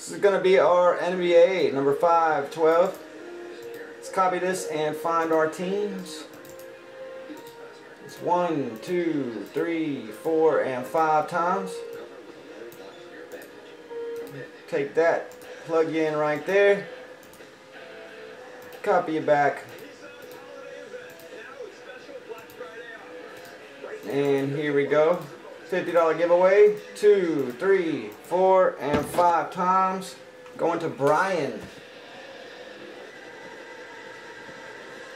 This is going to be our NBA number 512. Let's copy this and find our teams. It's one, two, three, four, and five times. Take that, plug you in right there. Copy it back. And here we go. $50 giveaway. Two, three, four, and five times. Going to Brian.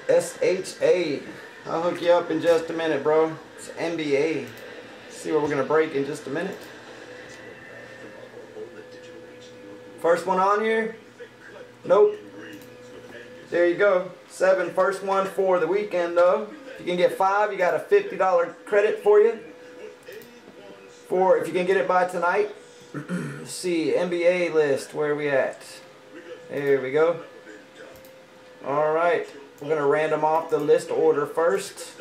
SHA. I'll hook you up in just a minute, bro. It's NBA. See what we're going to break in just a minute. First one on here? Nope. There you go. Seven. First one for the weekend, though. If you can get five, you got a $50 credit for you. For if you can get it by tonight. see, NBA list. Where are we at? There we go. All right. We're to random off the list order first.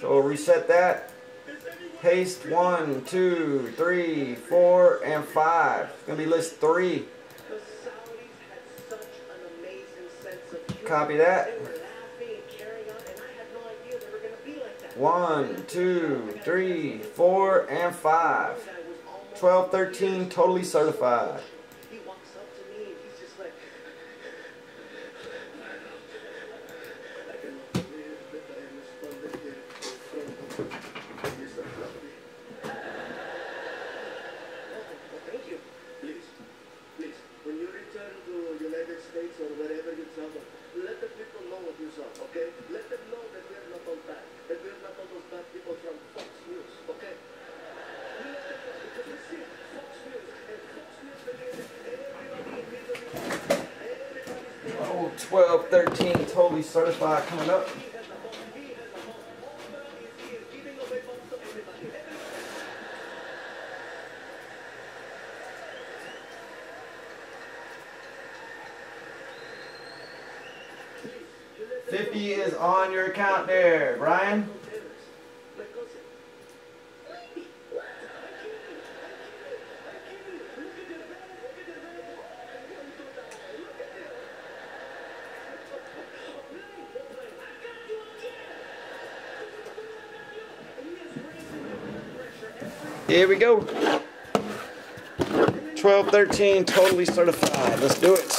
So we'll reset that. Paste one, two, three, four, and five. It's to be list three. Copy that. One, two, three, four, and five. 12, 13, totally certified. Oh, 12, 13, totally certified coming up. Fifty is on your account there, Brian. Here we go. 12, 13, totally certified. Let's do it.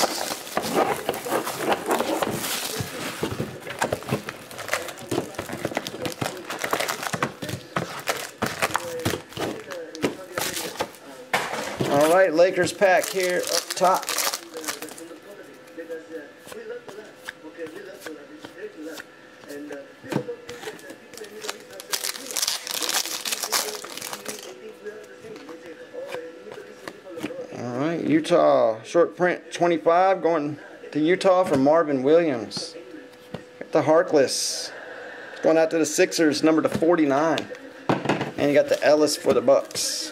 All right, Lakers pack here up top. Utah short print 25 going to Utah from Marvin Williams. Got the Harkless going out to the Sixers, number to 49. And you got the Ellis for the Bucks.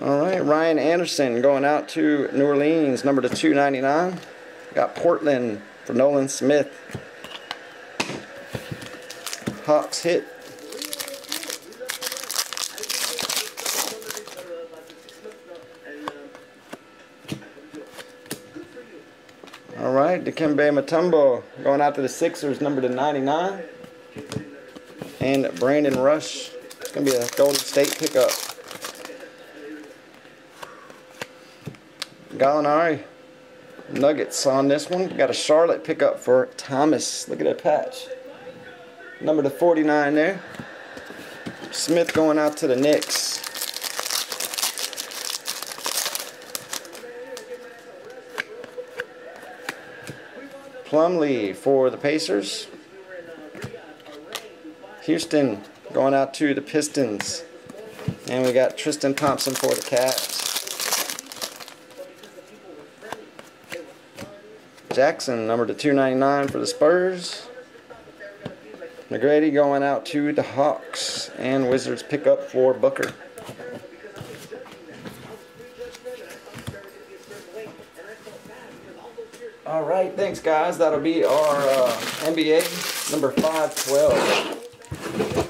All right, Ryan Anderson going out to New Orleans, number to 299. Got Portland for Nolan Smith. Hawks hit. Right, Dikembe Mutombo going out to the Sixers, number to 99. And Brandon Rush. It's going to be a Golden State pickup. Gallinari Nuggets on this one. Got a Charlotte pickup for Thomas. Look at that patch. Number to 49 there. Smith going out to the Knicks. Plumlee for the Pacers. Houston going out to the Pistons. And we got Tristan Thompson for the Cavs. Jackson, number to 299 for the Spurs. McGrady going out to the Hawks. And Wizards pick up for Booker. All right, thanks guys. That'll be our uh, NBA number 512.